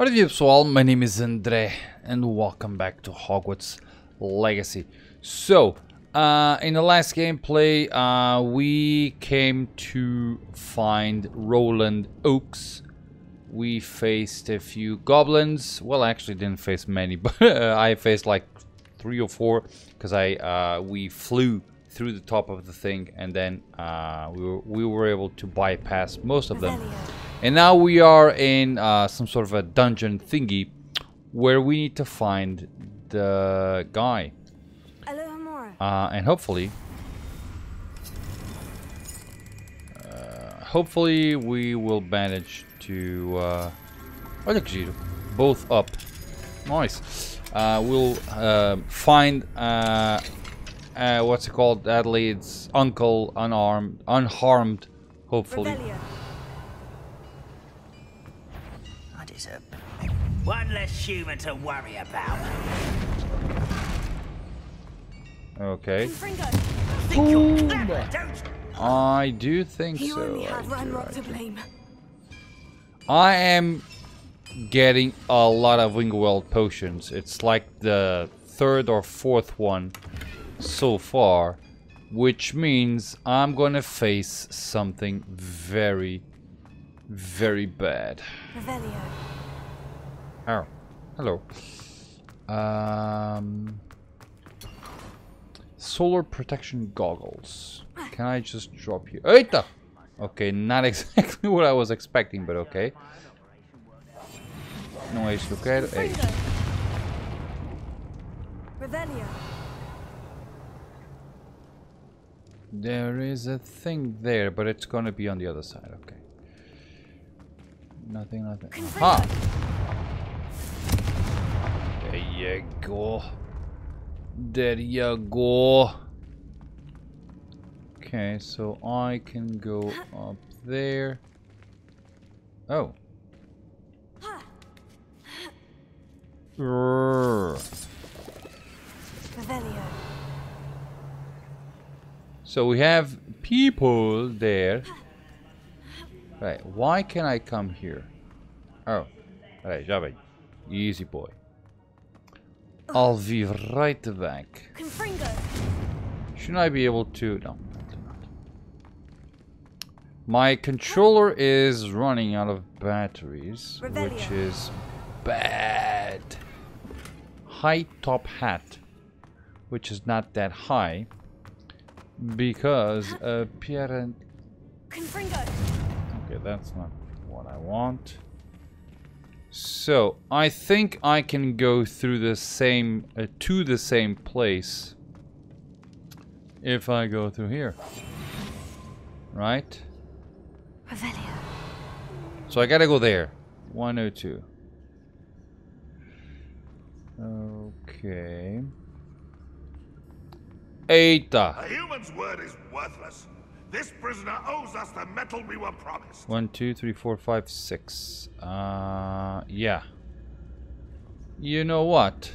Ora viva pessoal, my name is André and welcome back to Hogwarts Legacy. So, uh, in the last gameplay, uh, we came to find Rowland Oakes. We faced a few goblins. Well, I actually didn't face many, but uh, I faced like three or four because I uh, we flew through the top of the thing and then uh, we, were, we were able to bypass most of them. And now we are in uh, some sort of a dungeon thingy where we need to find the guy. Uh, and hopefully, uh, hopefully we will manage to, uh, olha que giro, both up. Nice. Uh, we'll uh, find, uh, uh, what's it called, Adelaide's uncle unarmed, unharmed, hopefully. What One less human to worry about. Okay. Think you're clever, don't you? I do think You so. I do, I do. I am getting a lot of Wingweld potions. It's like the third or fourth one so far, which means I'm gonna face something very, very bad. Revelio. Oh, hello. Um, solar protection goggles. Can I just drop you? Eita! Okay, not exactly what I was expecting, but okay. Não é isso que eu quero. É isso. There is a thing there, but it's gonna be on the other side. Okay. Nothing, nothing. Ha! You go. There you go. Okay, so I can go up there. Oh. So we have people there. Right, why can I come here? Oh, right, bem. Easy boy. I'll be right back. Confringo. Shouldn't I be able to? No. My controller is running out of batteries, which is bad. High top hat, which is not that high, because apparent. Uh, Confringo. Okay, that's not what I want. So I think I can go through the same uh, to the same place if I go through here, right? Revelio. So I gotta go there. 102. Okay. Eita. A human's word is worthless. This prisoner owes us the metal we were promised. One, two, three, four, five, six. Uh, yeah. You know what?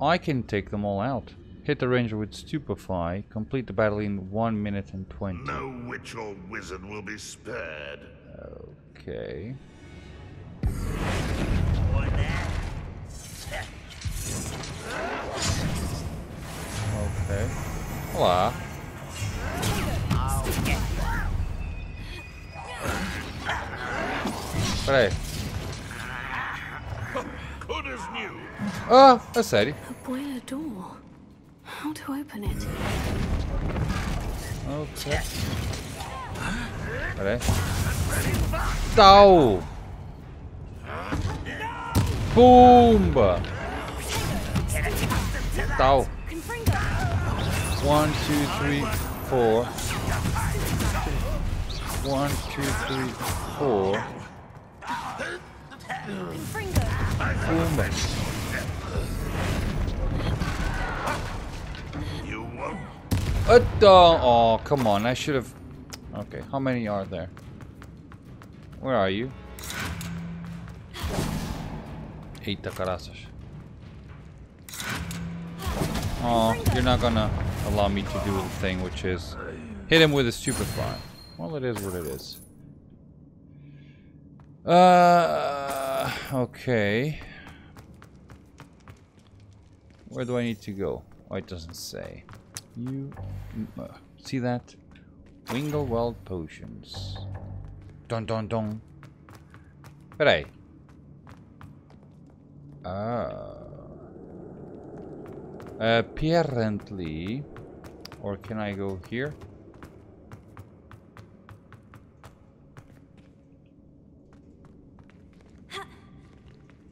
I can take them all out. Hit the ranger with Stupefy. Complete the battle in 1 minute and 20. No witch or wizard will be spared. Okay. Okay. Olá. Pera aí. Good as new. Ah, é sério. A boiler door. How to open it? Ok. Pera aí. Tal. Pumba. Tal. One, two, three, four. One, two, three, four. What the? Oh, come on. I should have. Okay, how many are there? Where are you? Eita caraças. Oh, you're not gonna allow me to do the thing, which is hit him with a stupefy. Well, it is what it is. Uh, okay. Where do I need to go? Oh, it doesn't say. You uh, see that? Wingleweld potions. Dun dun dun. Peraí. Ah. Apparently, or can I go here?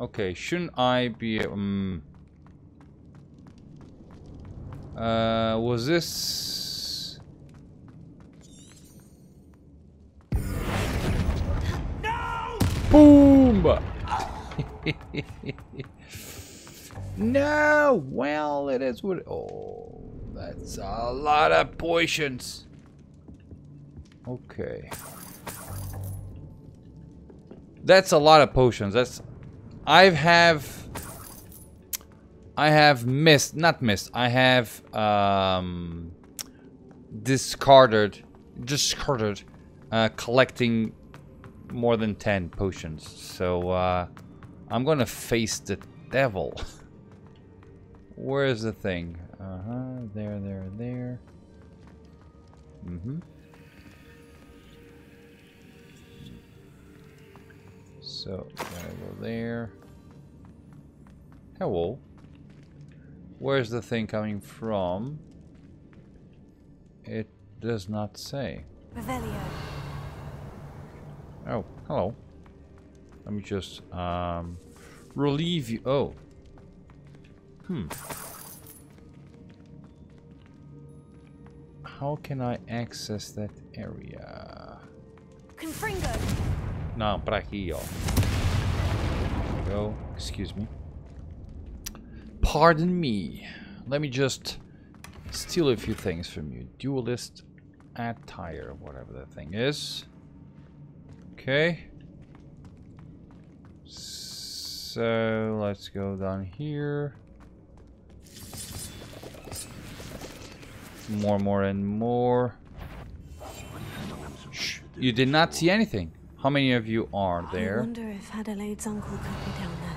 Okay, shouldn't I be um uh was this No! Boom! no! Well, it is what. Oh, that's a lot of potions. Okay. That's a lot of potions. That's. I have. I have missed, not missed. I have um, discarded, discarded, uh, collecting more than 10 potions. So, uh, I'm gonna face the devil. Where is the thing? Uh-huh, there, there, there. Mm-hmm. So, gotta go there. Hello. Where's the thing coming from? It does not say. Revelio. Oh, hello. Let me just um, relieve you. Oh. Hmm. How can I access that area? Confringo. Não, para aqui, ó. Go. Excuse me. Pardon me. Let me just steal a few things from you. Dualist attire, whatever that thing is. Okay. So let's go down here. More, more, and more. Shh. You did not see anything. How many of you are there? I wonder if Adelaide's uncle could be down there.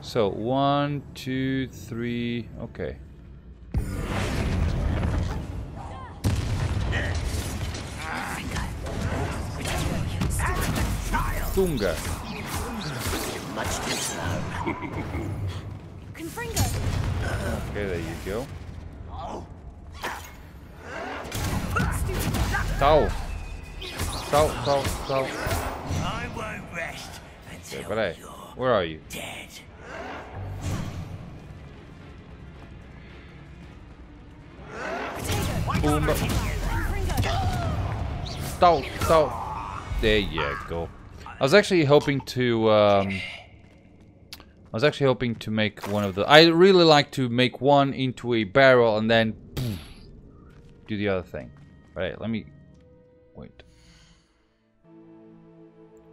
So one, two, three. Okay. Tunga. Confringo. Okay, there you go. Stau. Stau, stau, stau. I won't rest until you're where are you? dead. Boom. Stau, stau. There you go. I was actually hoping to. Um, I was actually hoping to make one of the. I really like to make one into a barrel and then poof, do the other thing. Right, let me wait.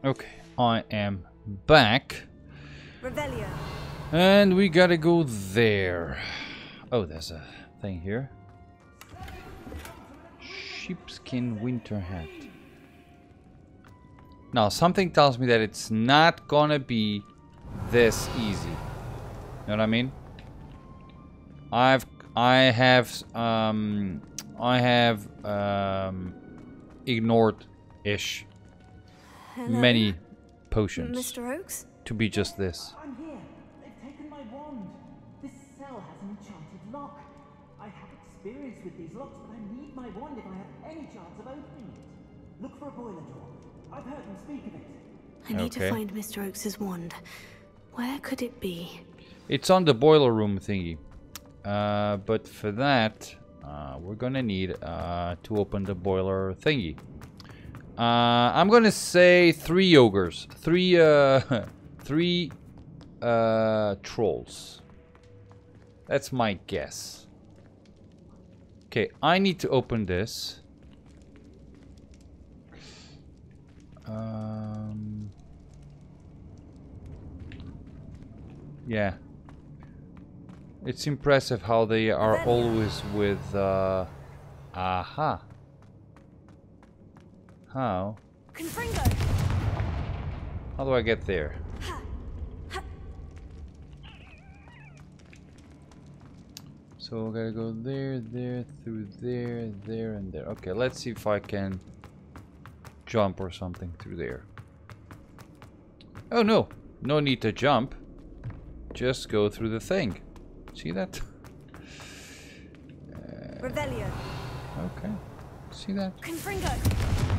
Okay, I am back, Revelio. and we gotta go there. Oh, there's a thing here. Sheepskin winter hat. Now, something tells me that it's not gonna be this easy. You know what I mean? I've I have um I have um ignored ish Hello, many potions Mr. Oakes? to be just this. I'm here. They've taken my wand. This cell has an enchanted lock. I have experience with these locks, but I need my wand if I have any chance of opening it. Look for a boiler door. I've heard them speak of it. I need Okay. to find Mr. Oakes's wand. Where could it be? It's on the boiler room thingy. Uh, but for that, uh, we're gonna need uh, to open the boiler thingy. Uh, I'm gonna say three ogres, three, uh, three uh, trolls. That's my guess. Okay, I need to open this. Um, yeah. It's impressive how they are always with, uh... Aha. How? Confringo. How do I get there? So I gotta go there, there, through there, there, and there. Okay, let's see if I can jump or something through there. Oh no, no need to jump. Just go through the thing. See that? Uh, Okay. See that? Confringo.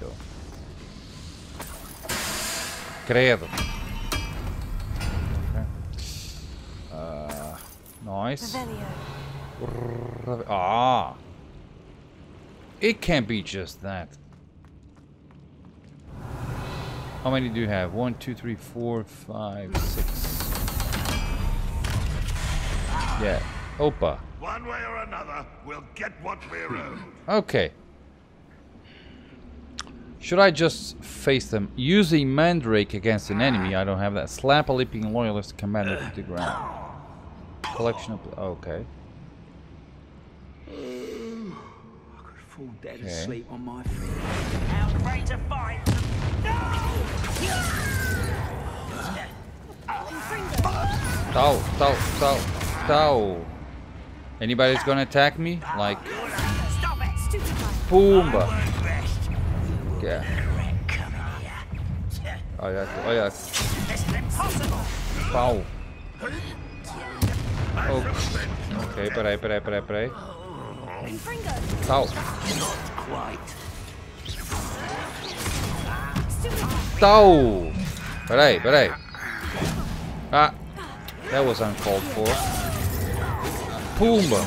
There you go. Credo. Okay. Uh, nice. Revelio. Ah. It can't be just that. How many do you have? One, two, three, four, five, six. Yeah. Opa. One way or another, we'll get what we're owed. Okay. Should I just face them? Using mandrake against an enemy. I don't have that. Slap a leaping loyalist commander to the ground. Collection of... Okay. Fall dead Okay. asleep on my feet. How afraid to fight? Tau, tau, tau, tau. Anybody's gonna attack me? Like, Stop it! Stupefy. Yeah. Oh yeah, oh yeah. Pau. Oh. Ok, peraí, peraí, peraí, peraí. Stupefy. Tau. Peraí, peraí. Ah. That was uncalled for. Pumba.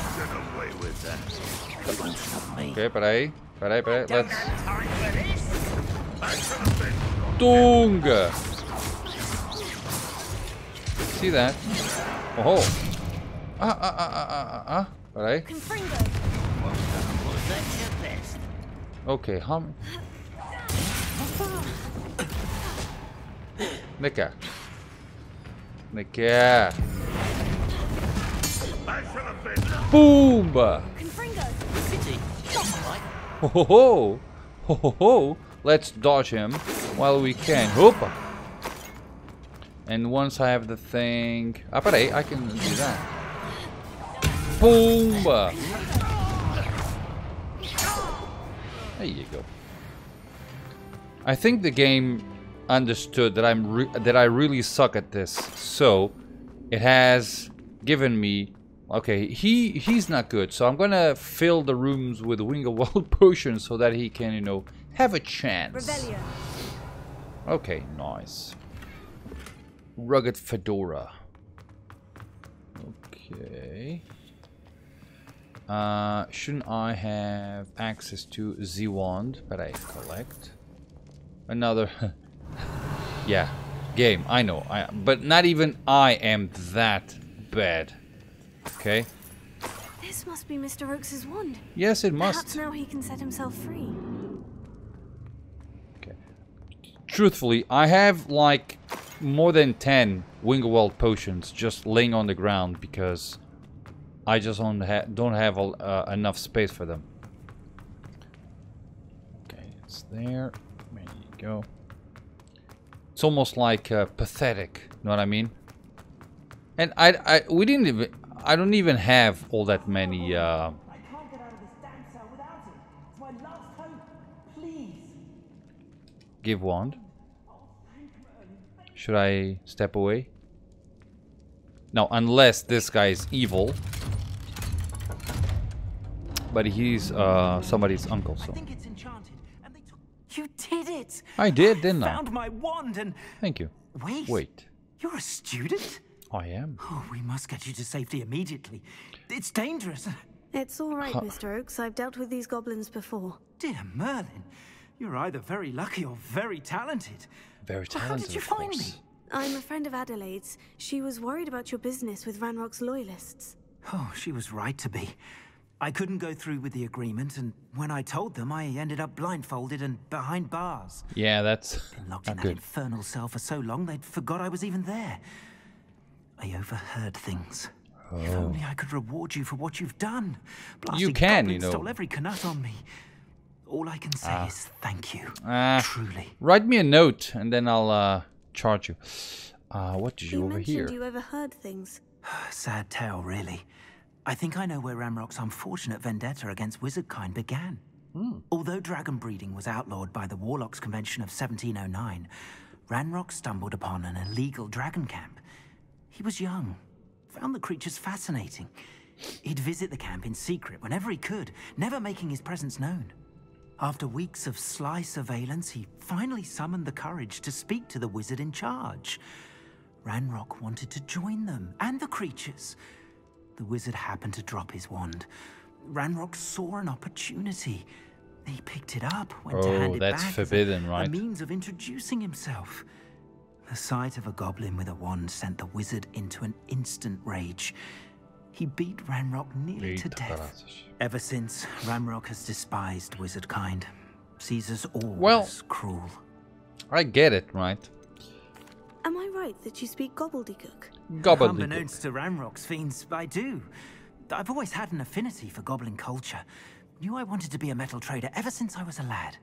Ok, peraí. Peraí, peraí. Let's... Time for this. Tunga. See that? Oh. Ah, ah, ah, ah, ah, ah, ah. Peraí. Confringo. That's your best. Ok, how m- Vem cá. Vem cá. Pumba! Confringo. Pity. Not quite. Ho ho ho! Ho ho ho! Let's dodge him while we can. Hoopa! And once I have the thing... Ah, peraí, I can do that. Pumba! There you go. I think the game understood that I'm that I really suck at this, so it has given me. Okay, he he's not good, so I'm gonna fill the rooms with Wingelwald potions so that he can, you know, have a chance. Revelio. Okay, nice. Rugged fedora. Okay. Uh, shouldn't I have access to Z wand? But I collect another. yeah, game. I know. I but not even I am that bad. Okay. This must be Mr. Oakes's wand. Yes, it Perhaps must. now he can set himself free. Truthfully, I have like more than 10 Wingerweld potions just laying on the ground because I just don't, ha don't have uh, enough space for them. Okay, it's there. There you go. It's almost like uh, pathetic, you know what I mean? And I, I, we didn't even, I don't even have all that many, uh, I can't get out of this damn cell without it. It's my last hope. Please. Give wand. Should I step away? No, unless this guy is evil. But he's uh, somebody's uncle, I so. think it's enchanted, and they took. You did it. I did, didn't I? Found my wand and. Thank you. Wait. Wait. You're a student? I am. Oh, we must get you to safety immediately. It's dangerous. It's all right, Mr. Oakes. I've dealt with these goblins before. Dear Merlin, you're either very lucky or very talented. Very Well, talented, How did you find me? I'm a friend of Adelaide's. She was worried about your business with Ranrock's loyalists. Oh, she was right to be. I couldn't go through with the agreement, and when I told them, I ended up blindfolded and behind bars. Yeah, that's Been locked in not that good. infernal cell for so long they'd forgot I was even there. I overheard things. If only oh. I could reward you for what you've done. You can, you goblins know. Stole every Knut on me. All I can say is thank you. Ah. Truly. Write me a note and then I'll uh, charge you. Uh, what did you You over mentioned here? you overheard things. Sad tale, really. I think I know where Ranrock's unfortunate vendetta against wizardkind began. Although dragon breeding was outlawed by the Warlocks Convention of 1709, Ranrock stumbled upon an illegal dragon camp. He was young, found the creatures fascinating. He'd visit the camp in secret whenever he could, never making his presence known. After weeks of sly surveillance, he finally summoned the courage to speak to the wizard in charge. Ranrock wanted to join them and the creatures. The wizard happened to drop his wand. Ranrock saw an opportunity. He picked it up, went to Oh, hand it that's back a- forbidden, a right? means of introducing himself. The sight of a goblin with a wand sent the wizard into an instant rage. He beat Ranrock nearly to death. Ever since, Ranrock has despised wizard kind. Sees us all Well- as cruel. I get it, right? Am I right that you speak gobbledygook? Gobbledygook. Unbeknownst to Ranrock's fiends, I do. I've always had an affinity for goblin culture. Knew I wanted to be a metal trader ever since I was a lad.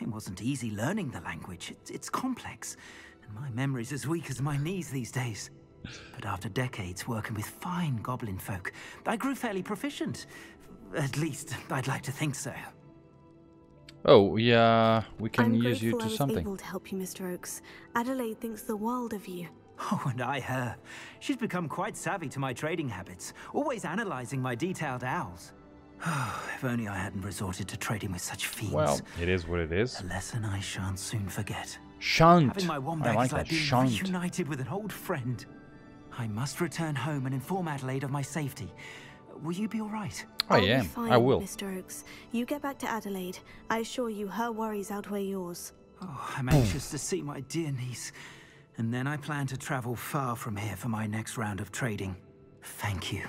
It wasn't easy learning the language. It's, it's complex, and my memory's as weak as my knees these days. But after decades working with fine goblin folk, I grew fairly proficient. At least, I'd like to think so. Oh, yeah, we can I'm use you grateful to I was something. able to help you, Mr. Oakes. Adelaide thinks the world of you. Oh, and I her. She's become quite savvy to my trading habits, always analyzing my detailed owls. if only I hadn't resorted to trading with such fiends. Well, it is what it is. a lesson I shan't soon forget. Shunt. Having my wand I like is like that. being Shunt. reunited with an old friend. I must return home and inform Adelaide of my safety. Will you be all right? I I'll am. fine, I will. Mr. Oakes. You get back to Adelaide. I assure you, her worries outweigh yours. Oh, I'm anxious to see my dear niece. And then I plan to travel far from here for my next round of trading. Thank you.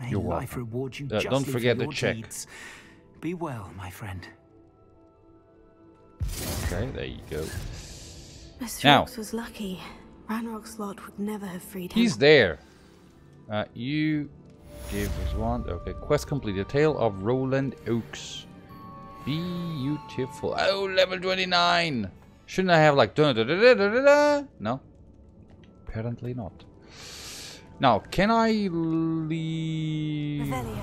May You're life welcome. reward you Uh, justly don't forget for the your check. deeds. Be well, my friend. Okay, there you go. Mr. Now- Oakes was lucky. Ranrock's lot would never have freed him. He's there. Uh, you give his wand. Okay, quest complete. The Tale of Rowland Oakes. Beautiful. Oh, level 29. Shouldn't I have like... dun- dun? No. Apparently not. Now, can I leave... Revelio.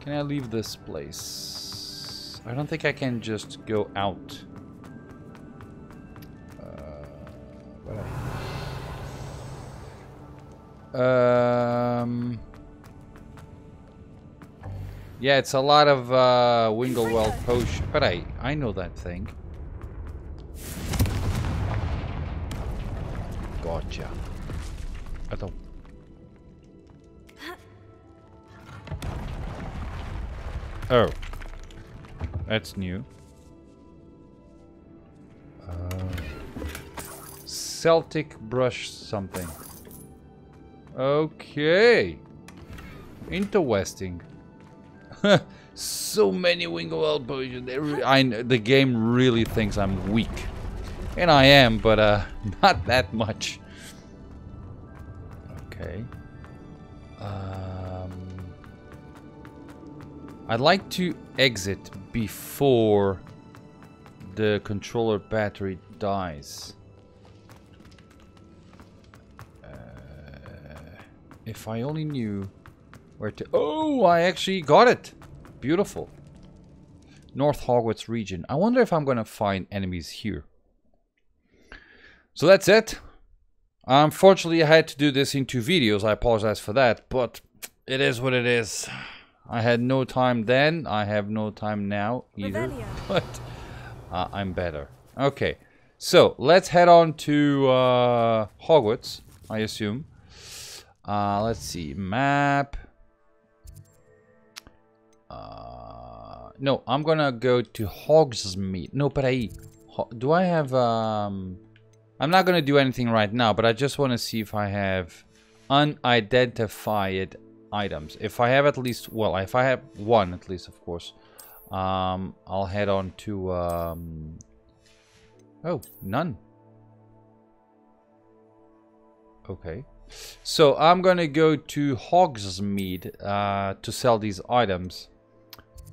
Can I leave this place? I don't think I can just go out. Um. Yeah, it's a lot of uh, Winglewell potion. But I, I know that thing. Gotcha. I don't. Oh. That's new. Celtic brush something. Okay. Interesting. so many Winglewell potions. They re- I the game really thinks I'm weak. And I am, but uh, not that much. Okay. Um, I'd like to exit before the controller battery dies. If I only knew where to... Oh, I actually got it! Beautiful. North Hogwarts region. I wonder if I'm going to find enemies here. So that's it. Unfortunately, I had to do this in two videos. I apologize for that, but it is what it is. I had no time then. I have no time now either. Revelio. But uh, I'm better. Okay, so let's head on to uh, Hogwarts, I assume. Uh, let's see, map. Uh, no, I'm gonna go to Hogsmeade. No, but I do I have um. I'm not gonna do anything right now, but I just want to see if I have unidentified items. If I have at least, well, if I have one at least, of course, um, I'll head on to um. Oh, none. Okay. So I'm gonna go to Hogsmeade uh, to sell these items.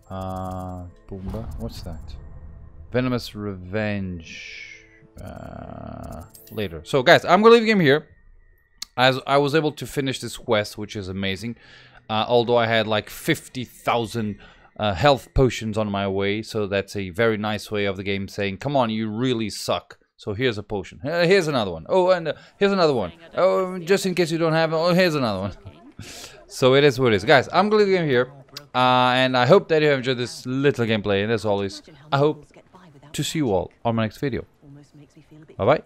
Uh, Boomba, what's that? Venomous Revenge. Uh, later. So guys, I'm gonna leave the game here. As I was able to finish this quest, which is amazing. Uh, although I had like 50,000 uh, health potions on my way, so that's a very nice way of the game saying, "Come on, you really suck." So here's a potion. Uh, here's another one. Oh, and uh, here's another one. Oh, just in case you don't have it. Oh, here's another one. so it is what it is, guys. I'm gonna leave the game here, uh, and I hope that you have enjoyed this little gameplay. And as always, I hope to see you all on my next video. Bye bye.